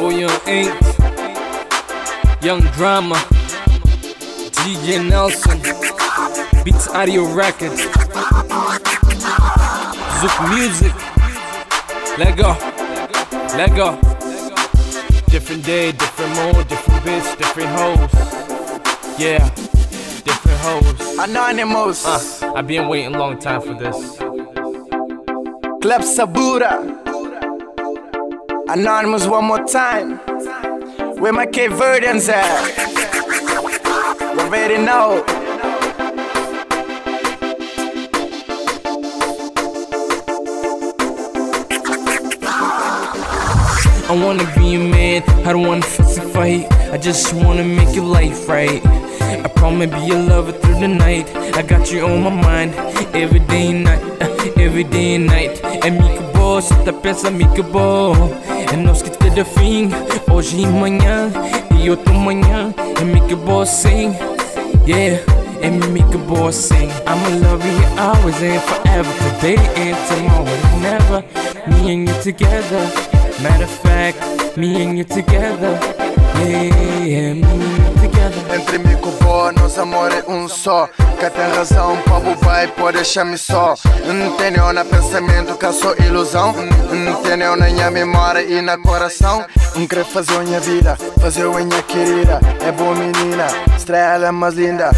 boy Young Ink, Young Drama, DJ Nelson, Beats Audio Records, Zouk Music. Let go, let go. Different day, different mood, different bitch, different hoes. Yeah, different hoes. Anonymous. Uh, I've been waiting a long time for this. Club Sabura. Anonymous one more time. Where my Cape Verdeans at? You already know. I wanna be a man, I don't wanna fuss and fight. I just wanna make your life right. I promise be your lover through the night. I got you on my mind every day and night, uh, every day and night. Amigo, se tá pensa amigo bom. É nós que te dá fim, hoje e amanhã e outro manhã. Amigo bom sim, yeah. And make a boy sing I'ma love you always and forever Today and tomorrow and never Me and you together Matter of fact, me and you together Yeah, yeah, me boy, nosso amor é um só. Que tem razão, povo vai, pode deixar-me só. Não tenho na pensamento que é só ilusão. Não tenho na minha memória e na coração. Não quero fazer a minha vida, fazer a minha querida. É boa menina, estrela mais linda.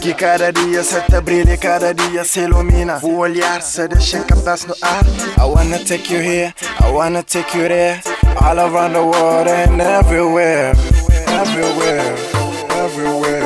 Que cada dia se te brilha e cada dia se ilumina. O olhar se deixa capaz no ar. I wanna take you here, I wanna take you there. All around the world and. Everywhere, everywhere, everywhere.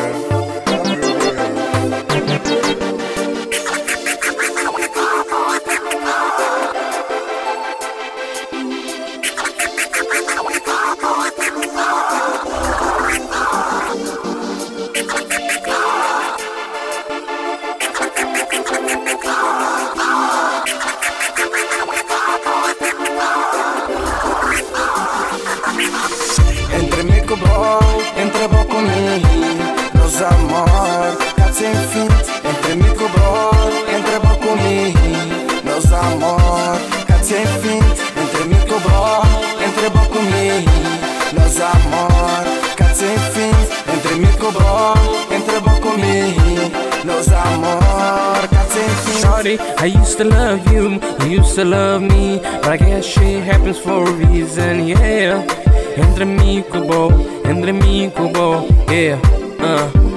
Cá sem fim Entre bom, entre bom comigo Nos amor, sem fim. Shorty, I used to love you, you used to love me But I guess shit happens for a reason, yeah. Entre bom, entre mim bom, yeah uh.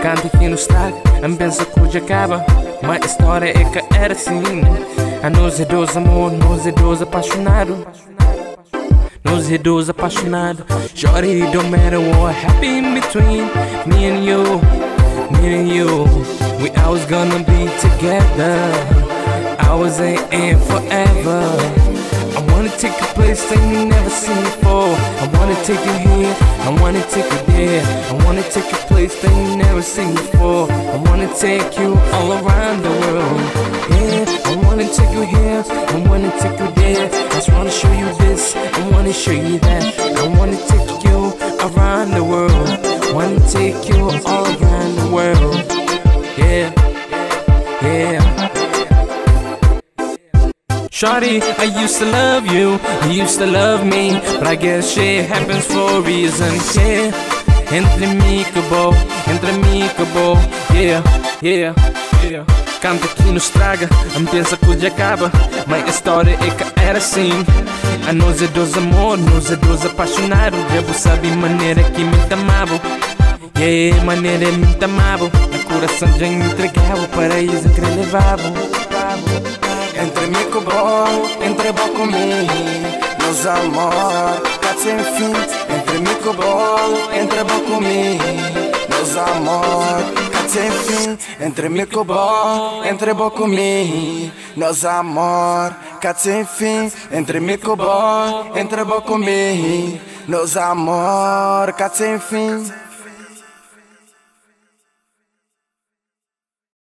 Canta que nos traga, a pensa hoje acaba. Mas a história é que era assim. A nós é dois amor, nós é dois apaixonados Nós é dois apaixonados Shorty, don't matter what happened between Me and you, me and you. We always gonna be together. Ours ain't in forever. I wanna take a place that you never seen before. I wanna take you here, I wanna take you there. I wanna take a place that you never seen before. I wanna take you all around the world. Yeah, I wanna take you here, I wanna take you there. I just wanna show yeah. Shawty, I used to love you, you used to love me. But I guess shit happens for a reason, yeah. Entre mim entre mim Yeah, yeah, yeah. Canta que nos traga, a pensa que acaba. Mas a história é que era assim. A nós é dois amor, nós é dois apaixonados. Devo saber maneira que me amava Yeah, maneira me amava O coração já me entregava, o paraíso que levava Entre mim com bom, entre bom comigo Nos amor, cá sem fim. Entre mim com bom, entre bom comigo Nos amor, cá sem fim. Entre mim com bom, entre bom comigo Nos amor, cá sem fim. Entre mim com bom, entre bom comigo Nos amor, cá sem fim